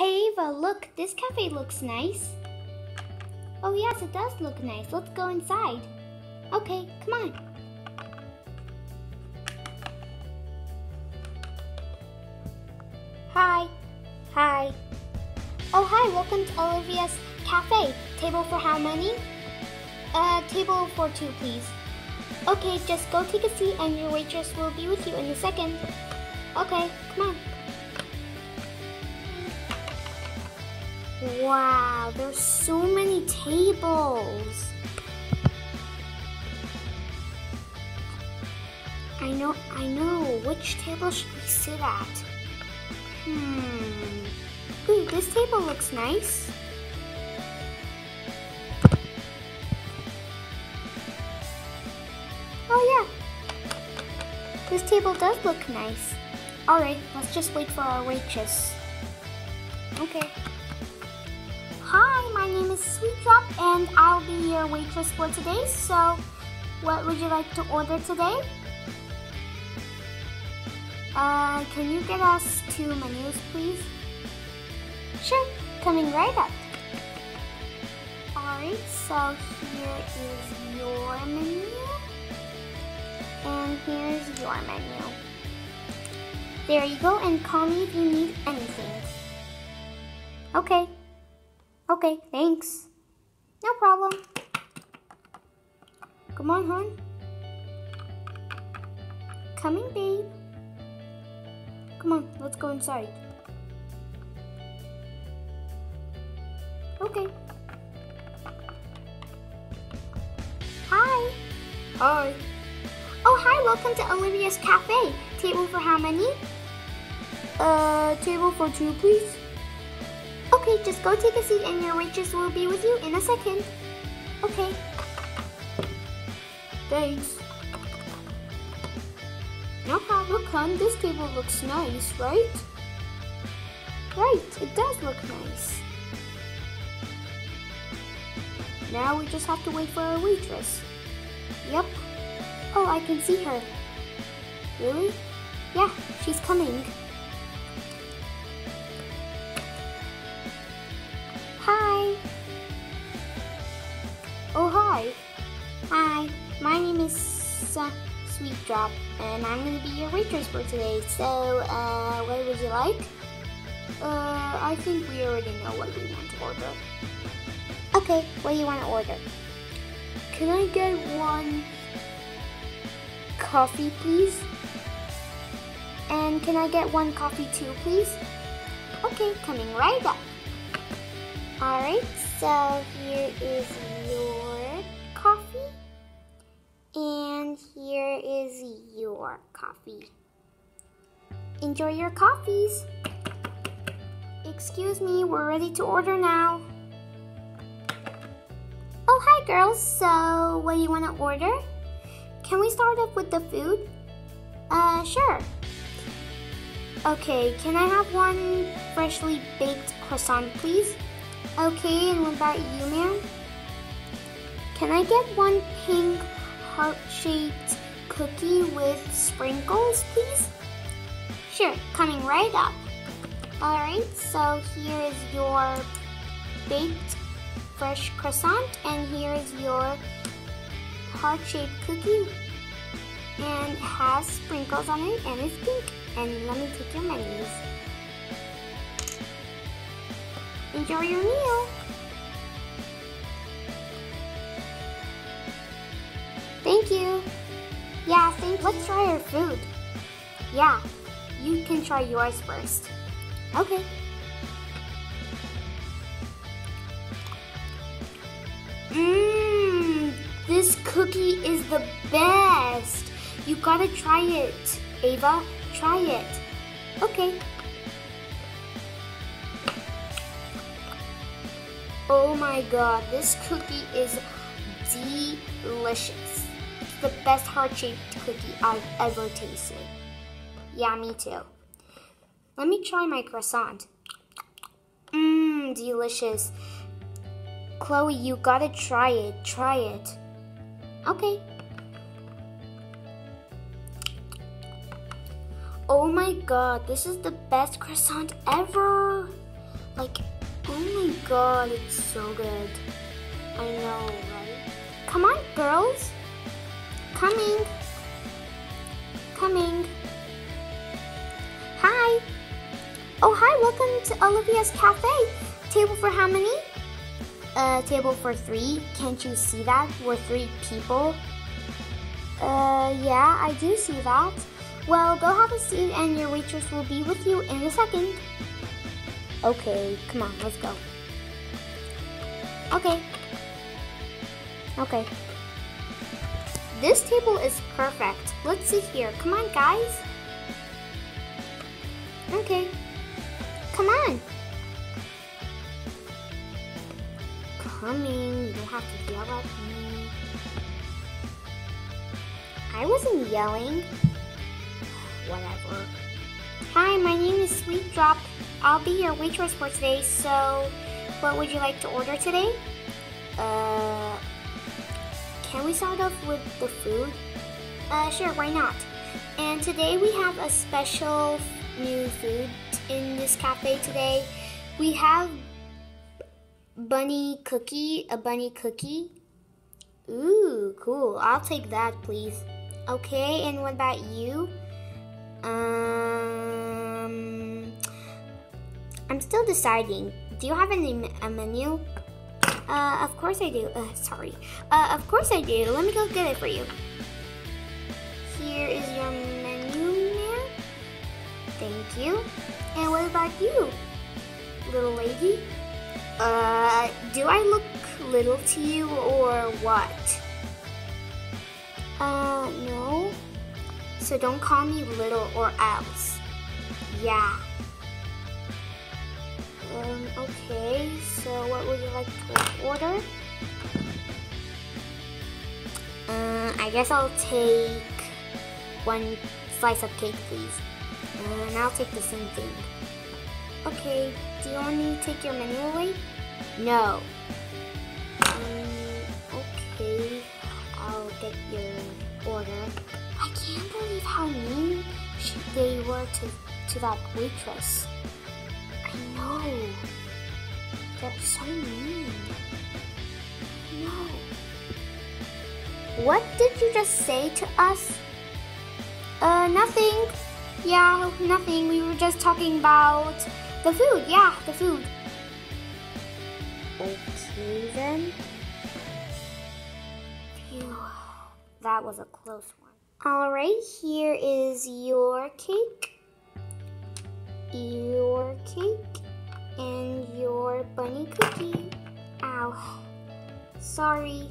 Hey Ava, look, this cafe looks nice. Oh yes, it does look nice. Let's go inside. Okay, come on. Hi. Hi. Oh hi, welcome to Olivia's Cafe. Table for how many? Uh, table for two, please. Okay, just go take a seat and your waitress will be with you in a second. Okay, come on. Wow, there's so many tables. I know, I know. Which table should we sit at? Hmm. Ooh, this table looks nice. Oh yeah. This table does look nice. Alright, let's just wait for our waitress. Okay. Hi, my name is Sweet Drop and I'll be your waitress for today. So, what would you like to order today? Uh, can you get us two menus, please? Sure, coming right up. Alright, so here is your menu. And here's your menu. There you go, and call me if you need anything. Okay. Okay, thanks. No problem. Come on, hon. Coming, babe. Come on, let's go inside. Okay. Hi. Hi. Oh, hi, welcome to Olivia's Cafe. Table for how many? Uh, table for two, please. Okay, just go take a seat and your waitress will be with you in a second. Okay. Thanks. No problem. Hon, this table looks nice, right? Right, it does look nice. Now we just have to wait for our waitress. Yep. Oh, I can see her. Really? Yeah, she's coming. Oh, hi. Hi. My name is uh, Sweet Drop, and I'm gonna be your waitress for today. So, uh, what would you like? Uh, I think we already know what we want to order. Okay, what do you want to order? Can I get one coffee, please? And can I get one coffee too, please? Okay, coming right up. Alright, so here is your coffee. And here is your coffee. Enjoy your coffees. Excuse me, we're ready to order now. Oh, hi girls. So, what do you want to order? Can we start off with the food? Uh, sure. Okay, can I have one freshly baked croissant, please? Okay, and what about you, ma'am? Can I get one pink heart-shaped cookie with sprinkles, please? Sure, coming right up. Alright, so here is your baked fresh croissant, and here is your heart-shaped cookie. And has sprinkles on it, and it's pink. And let me take your menus. Enjoy your meal. Thank you. Yeah, thank Let's try our food. Yeah, you can try yours first. Okay. Mmm, this cookie is the best. You gotta try it, Ava. Try it. Okay. Oh my god, this cookie is delicious. The best heart-shaped cookie I've ever tasted. Yeah, me too. Let me try my croissant. Mmm, delicious. Chloe, you gotta try it. Try it. Okay. Oh my god, this is the best croissant ever. Like, oh my god, it's so good. I know, right? Come on, girls. Coming. Coming. Hi. Oh, hi, welcome to Olivia's Cafe. Table for how many? Uh, table for three. Can't you see that? We're three people. Uh, yeah, I do see that. Well, go have a seat and your waitress will be with you in a second. Okay, come on, let's go. Okay. Okay. This table is perfect. Let's sit here. Come on, guys. Okay. Come on. Coming. You don't have to yell at me. I wasn't yelling. Whatever. Hi, my name is Sweet Drop. I'll be your waitress for today, so what would you like to order today? Uh, can we start off with the food? Uh, sure, why not? And today we have a special new food in this cafe today. We have bunny cookie, a bunny cookie. Ooh, cool. I'll take that, please. Okay, and what about you? Um, I'm still deciding. Do you have any, a menu? Uh, of course I do. Uh, sorry. Uh, of course I do. Let me go get it for you. Here is your menu, ma'am. Thank you. And what about you, little lady? Uh, do I look little to you or what? Uh, no. So don't call me little or else. Yeah. Um, okay, so what would you like to order? Uh, I guess I'll take one slice of cake, please. And I'll take the same thing. Okay, do you want me to take your menu away? No. Um, okay, I'll get your order. I can't believe how mean they were to, to that waitress. Know. They're so mean. No. What did you just say to us? Uh, nothing. Yeah, nothing. We were just talking about the food. Yeah, the food. Okay then. Phew. That was a close one. Alright, here is your cake, your cake, and your bunny cookie. Ow. Sorry.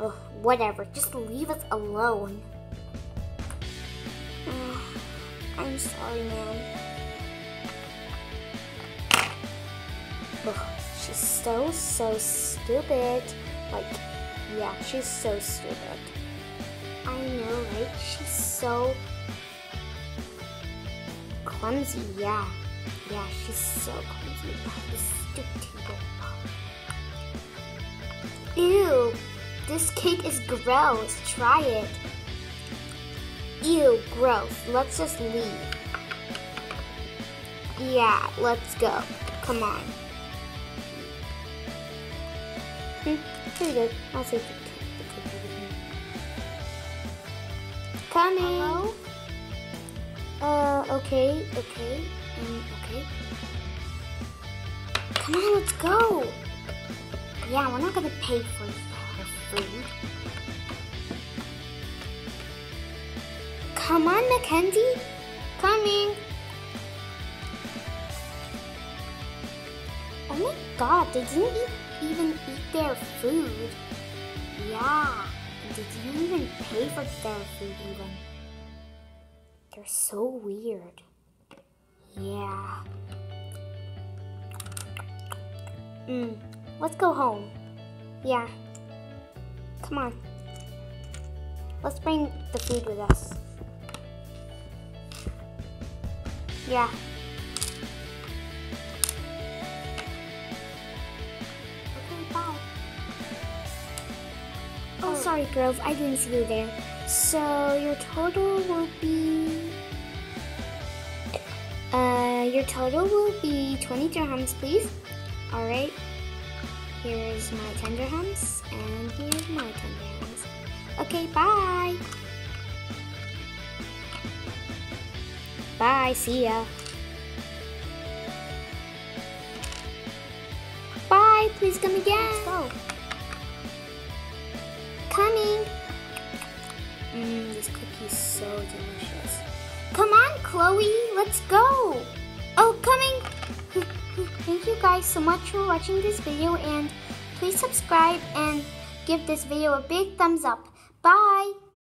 Ugh, whatever, just leave us alone. Ugh, I'm sorry, man. Ugh, she's so, so stupid. Like, yeah, she's so stupid. I know, right? She's so clumsy, yeah. Yeah, she's so clumsy. This stupid table. Ew, this cake is gross. Try it. Ew, gross. Let's just leave. Yeah, let's go. Come on. Hmm, pretty good. I'll take the, the cookie with me. Coming. Hello? Uh, okay, okay, um, okay. Come on, let's go. Yeah, we're not gonna pay for her food. Come on, Mackenzie. Coming. Oh my god, they didn't eat, even eat their food. Yeah, they didn't even pay for their food even. They're so weird. Yeah. Mm, let's go home. Yeah. Come on. Let's bring the food with us. Yeah. Okay, bye. Oh, sorry, girls. I didn't see you there. So your total will be uh your total will be 20 dirhams, please. All right. Here's my 10 dirhams, and here's my 10 dirhams. Okay, bye. Bye, see ya. Bye, please come again. Let's go. Coming. Mmm, this cookie is so delicious. Come on, Chloe, let's go. Oh, coming. Thank you guys so much for watching this video and please subscribe and give this video a big thumbs up. Bye.